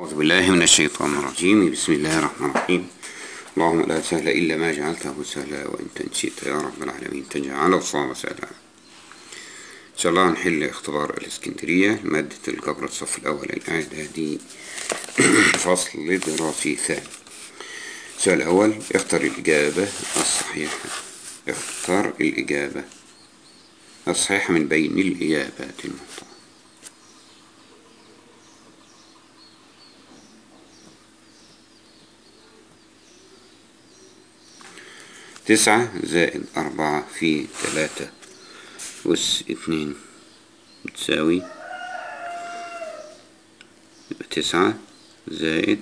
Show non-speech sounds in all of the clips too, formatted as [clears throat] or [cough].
أعوذ بالله من الشيطان الرجيم. بسم الله الرحمن الرحيم. اللهم لا سهل إلا ما جعلته سهلا وإنت نسيت يا رب العالمين تجعل الصعب سهلا. إن شاء الله هنحل اختبار الإسكندرية مادة الجبر الصف الأول الإعدادي. [clears throat] فصل دراسي ثاني السؤال الأول اختر الإجابة الصحيحة. اختر الإجابة الصحيحة من بين الإجابات المحتملة تسعة زائد أربعة في تلاتة. أس اتنين بتساوي تسعة زائد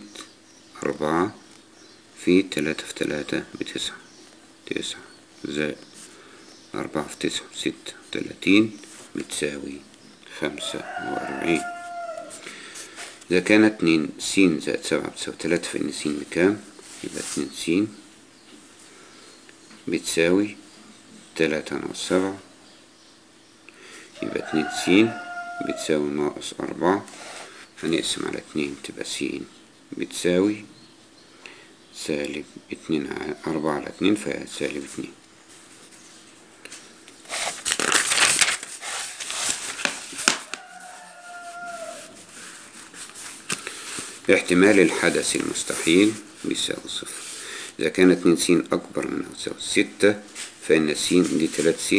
أربعة في تلاتة في تلاتة بتسعة. تسعة زائد أربعة في تسعة ستة. وتلاتين بتساوي خمسة وأربعين. إذا كانت اتنين س زائد سبعة بتساوي تلاتة في إن س بكام؟ يبقى اتنين س بتساوي تلاتة ناقص سبعة يبقى اتنين س بتساوي ناقص أربعة هنقسم على اتنين تبقى س بتساوي سالب اتنين أربعة على اتنين فسالب اتنين احتمال الحدث المستحيل بيساوي صفر إذا كان اتنين س أكبر من أو تساوي ستة فإن س دي تلاتة س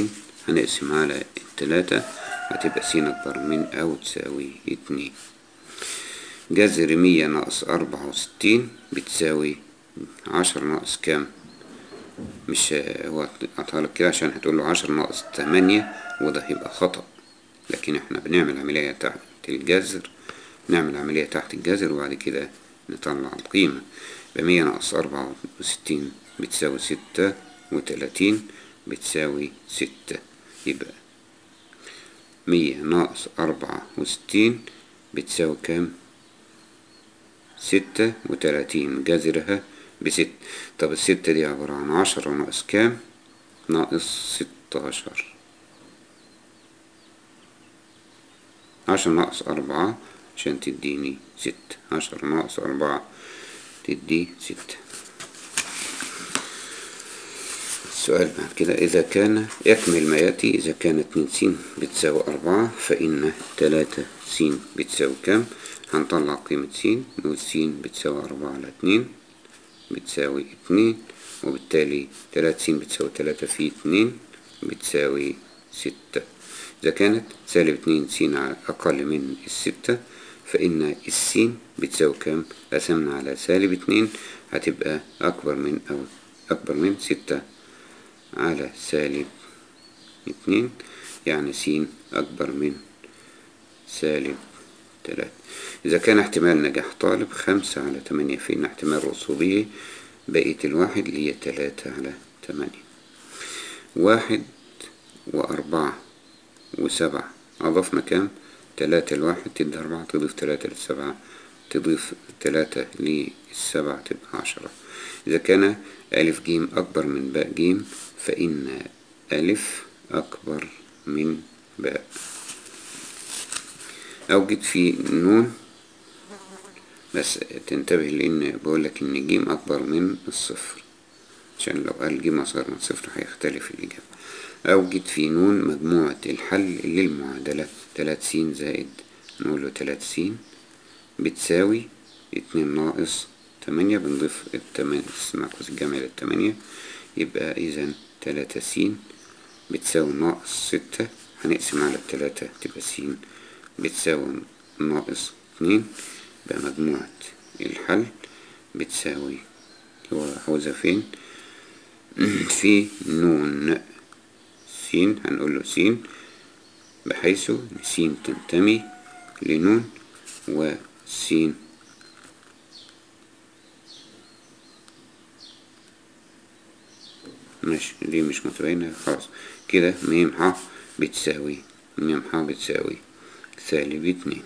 هنقسم على التلاتة هتبقى س أكبر من أو تساوي اتنين. جذر مية ناقص أربعة وستين بتساوي عشرة ناقص كام؟ مش هو عطالك كده عشان هتقوله عشرة ناقص تمانية وده هيبقى خطأ. لكن إحنا بنعمل عملية تحت الجذر نعمل عملية تحت الجذر وبعد كده نطلع القيمة. بمية ناقص أربعة وستين بتساوي ستة وتلاتين بتساوي ستة. يبقى مية ناقص أربعة وستين بتساوي كام؟ ستة وتلاتين. جذرها بست. طب الستة دي عبارة عن عشرة ناقص كام؟ ناقص ستاشر. عشرة ناقص أربعة عشان تديني ستة. عشرة ناقص أربعة تدي ستة السؤال بعد كده. إذا كان يكمل ما يأتي إذا كان اتنين س بتساوي أربعة فإن تلاتة س بتساوي كام؟ هنطلع قيمة س نقول س بتساوي أربعة على اتنين بتساوي اتنين وبالتالي تلاتة س بتساوي تلاتة في اتنين بتساوي ستة. إذا كانت سالب اتنين س أقل من الستة فإن السين بتساوي كام؟ قسمنا على سالب اتنين هتبقى أكبر من أو أكبر من ستة على سالب اتنين يعني س أكبر من سالب تلاتة. إذا كان احتمال نجاح طالب خمسة على تمانية فإن احتمال رسوبية بقية الواحد اللي هي تلاتة على تمانية. واحد وأربعة وسبعة أضفنا كام؟ تلاتة الواحد تدي أربعة تضيف تلاتة للسبعة تضيف تلاتة للسبعة تبقى عشرة. إذا كان ألف جيم أكبر من باء جيم فإن ألف أكبر من باء. أوجد في نون بس تنتبه لأن بقولك إن جيم أكبر من الصفر عشان لو قال جيم أصغر من صفر هيختلف الإجابة. أوجد في نون مجموعة الحل للمعادلة. تلات س زائد نقوله تلات س بتساوي اتنين ناقص تمانية بنضيف التمانية معكوس الجمع للتمانية يبقى إذا تلاتة س بتساوي ناقص ستة. هنقسم على التلاتة تبقى س بتساوي ناقص اتنين. يبقى مجموعة الحل بتساوي هو عاوزها فين؟ [clears throat] في نون س هنقول له س بحيث س تنتمي لنون وس مش دي مش متباينة خلاص كده ميم ح بتساوي ميم ح بتساوي سالب اتنين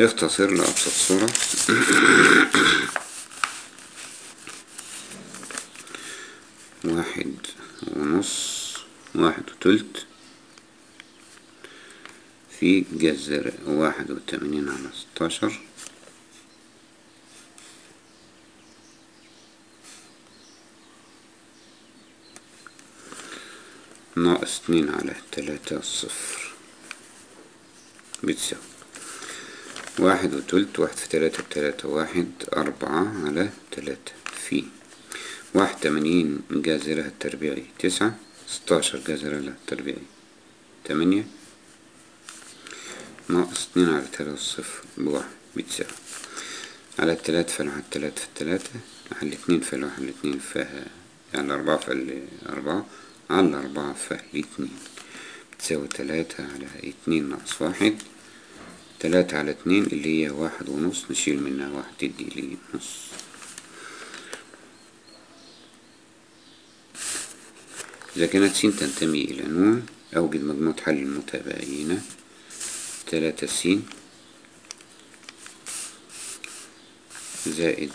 اختصر لأبسط صورة. [coughs] واحد ونص واحد وتلت في جذر واحد وتمانين على ستاشر. ناقص اتنين على تلاتة صفر. بتساوي. واحد وتلت واحد في تلاتة بتلاتة واحد أربعة على تلاتة في. واحد تمانين جذرها التربيعي. تسعة ستاشر جذرها التربيعي. تمانية ناقص اتنين على تلاتة صفر بواحد بتساوي على التلاتة فالواحد تلاتة في التلاتة. على الاتنين فالواحد الاتنين فيها يعني أربعة فالأربعة على أربعة فالاتنين بتساوي تلاتة على اتنين ناقص واحد. تلاتة على اتنين اللي هي واحد ونص نشيل منها واحد تدي لي نص. إذا كانت س تنتمي إلى نون أوجد مجموعة حل المتباينة تلاتة س زائد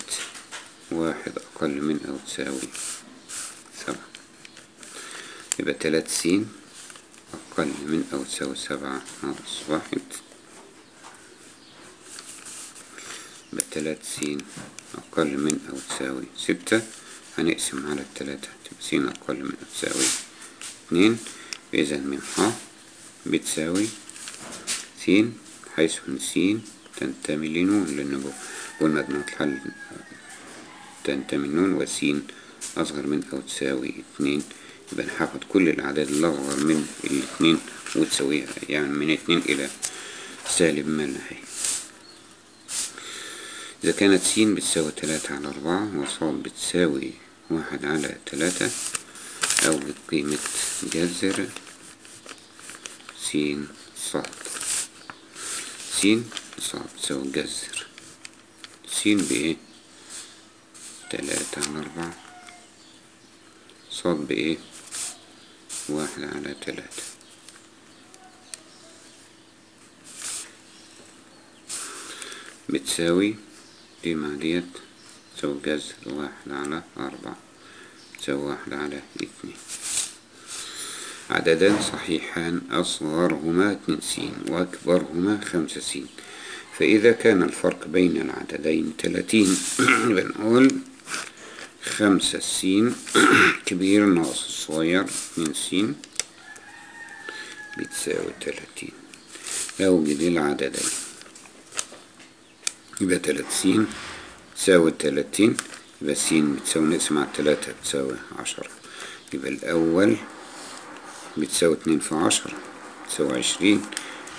واحد أقل من أو تساوي سبعة. يبقى تلات س أقل من أو تساوي سبعة ناقص واحد. يبقى تلات س أقل من أو تساوي ستة. هنقسم على التلاتة س أقل من تساوي اتنين. إذا من ح بتساوي س حيث إن س تنتمي لنون لأنه والمجموعة الحل تنتمي لنون وس أصغر من أو تساوي اتنين؟ يبقى هاخد كل الأعداد اللي أصغر من الاتنين وتساويها يعني من اتنين إلى سالب نهاية إذا كانت س بتساوي تلاتة على أربعة وصاد بتساوي واحد على تلاتة أوجد قيمة جذر س صاد. س صاد تساوي جذر. س بإيه تلاتة على أربعة. صاد بإيه واحد على تلاتة بتساوي دي مع ديت تساوي جذر واحد على أربعة تساوي واحد على اتنين عددان صحيحان أصغرهما اتنين س وأكبرهما خمسة س فإذا كان الفرق بين العددين تلاتين بنقول خمسة س كبير ناقص الصغير اتنين س بتساوي تلاتين أوجد العددين. يبقى تلات س تساوي تلاتين يبقى س بتساوي نقسم على تلاتة بتساوي عشرة. يبقى الأول بتساوي اتنين في عشرة بتساوي عشرين.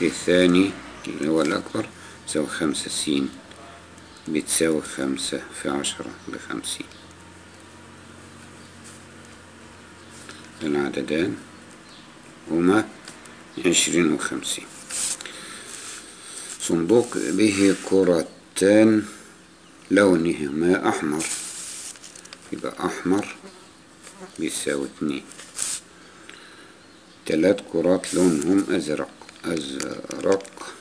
الثاني اللي هو الأكبر بتساوي خمسة س بتساوي خمسة في عشرة بخمسين. العددان هما عشرين وخمسين. صندوق به كرتان لونهما أحمر. يبقى أحمر بيساوي اتنين تلات كرات لونهم أزرق. أزرق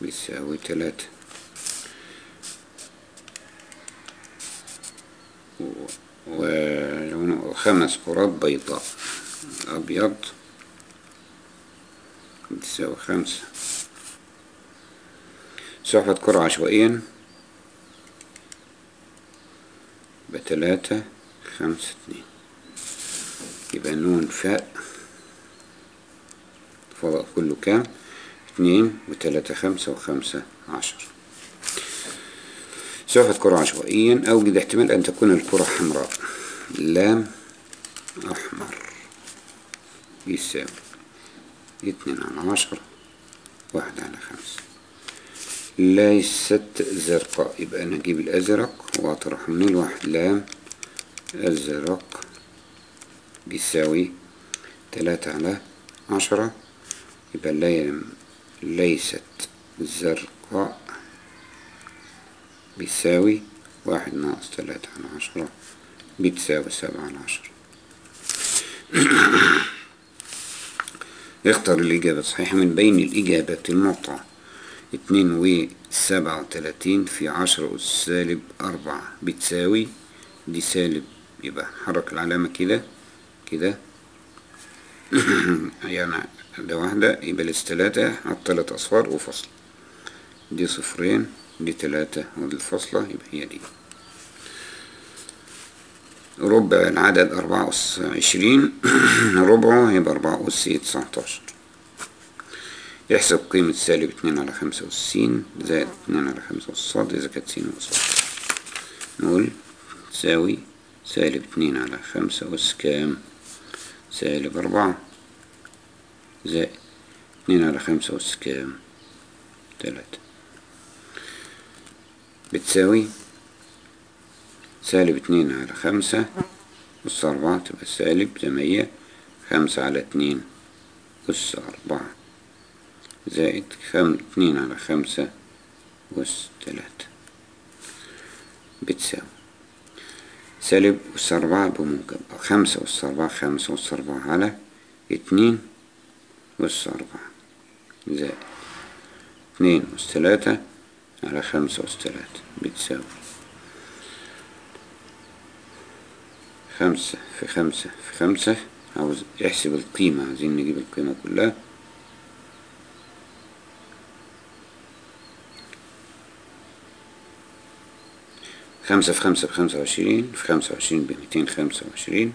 بيساوي تلاتة. ولونه خمس كرات بيضاء. أبيض بتساوي خمسة. سحبة كرة عشوائيا. بتلاتة خمسة اتنين يبقى نون فاء فضاء كله كام؟ اتنين وتلاتة خمسة وخمسة عشر. سحبة كرة عشوائيا أوجد احتمال أن تكون الكرة حمراء. لام أحمر. يساوي اتنين على عشرة واحد على خمسة. ليست زرقاء. يبقى أنا أجيب الأزرق وأطرح من الواحد. لام الزرق بيساوي تلاتة على عشرة. يبقى لام ليست زرقاء بيساوي واحد ناقص تلاتة على عشرة بتساوي سبعة على عشرة. [coughs] اختر الإجابة الصحيحة من بين الإجابات المعطاة. اتنين وسبعة وتلاتين في عشرة أس سالب أربعة بتساوي دي سالب يبقى حرك العلامة كده كده. [coughs] يعني ده واحدة يبقى لسه تلاتة على تلات أصفار وفصل. دي صفرين دي تلاتة ودي الفاصلة يبقى هي دي. ربع العدد أربعة أس عشرين [coughs] ربعه يبقى أربعة أس تسعتاشر يحسب قيمة سالب اتنين على خمسة س زائد اتنين على خمسة أس صاد إذا كانت س وصاد. نقول تساوي سالب اتنين على خمسة أس كام؟ سالب أربعة زائد اتنين على خمسة أس كام؟ تلاتة. بتساوي سالب اتنين على خمسة أس أربعة تبقى سالب زي ما هي خمسة على اتنين أس أربعة. زائد خم اتنين على خمسة أس تلاتة بتساوي. سالب أس أربعة بموجب. خمسة أس أربعة خمسة أس أربعة على اتنين أس أربعة زائد اتنين أس تلاتة على خمسة أس تلاتة بتساوي. خمسة في خمسة في خمسة. عاوز احسب القيمة. عايزين نجيب القيمة كلها. خمسة في خمسة بخمسة وعشرين في خمسة وعشرين بميتين خمسة وعشرين.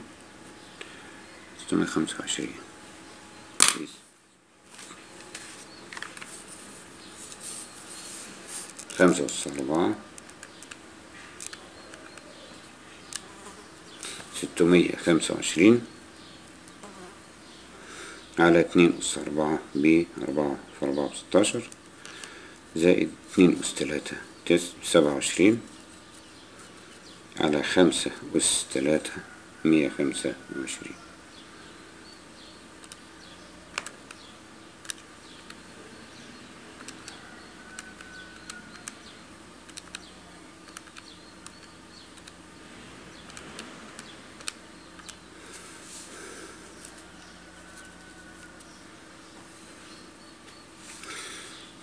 ستمية خمسة وعشرين. خمسة أس أربعة. ستمية خمسة وعشرين. على اتنين أس أربعة بأربعة في أربعة بستاشر. زائد اتنين أس تلاتة. سبعة وعشرين. على خمسة أس تلاتة مية خمسة وعشرين.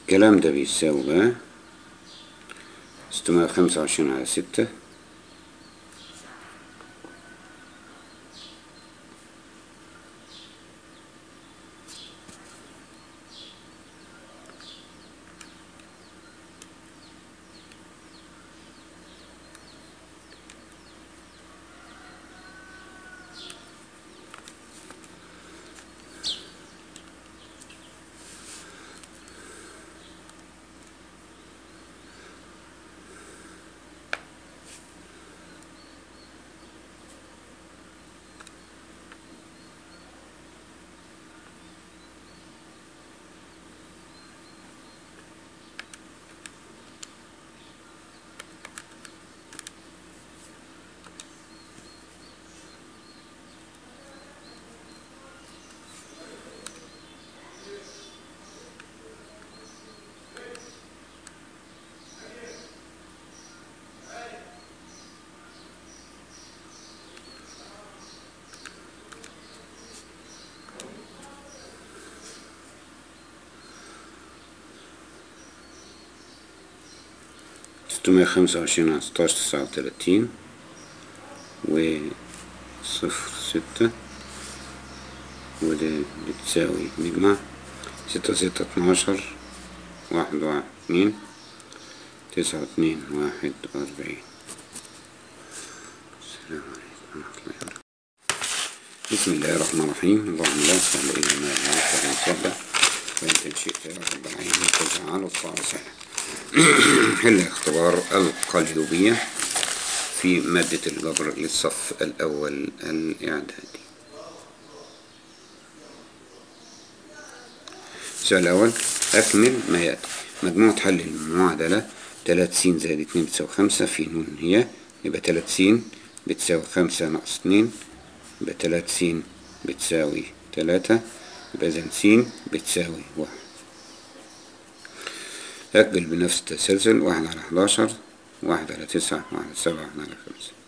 الكلام ده بيساوي بقى ستمائة خمسة وعشرين على ستة ستمائة خمسة وعشرين على ستاشر تسعة وتلاتين وصفر ستة وده بتساوي نجمع ستة ستة اتناشر واحد واحد اتنين تسعة اتنين واحد وأربعين. السلام عليكم ورحمة الله وبركاته. بسم الله الرحمن الرحيم. اللهم لا سهل إلا ما جعلته سهلا وأنت إن شئت يا رب العالمين تجعل الصعب سهلا [coughs] حل اختبار القلبية في مادة الجبر للصف الأول الإعدادي السؤال الأول أكمل ما يأتي مجموعة حل المعادلة تلات س زائد اتنين بتساوي خمسة في ن هي يبقى تلات س بتساوي خمسة ناقص اتنين يبقى تلات س بتساوي تلاتة يبقى إذا س بتساوي واحد. سجل بنفس التسلسل واحد على حداشر واحد على تسعة واحد على سبعة واحد على خمسة.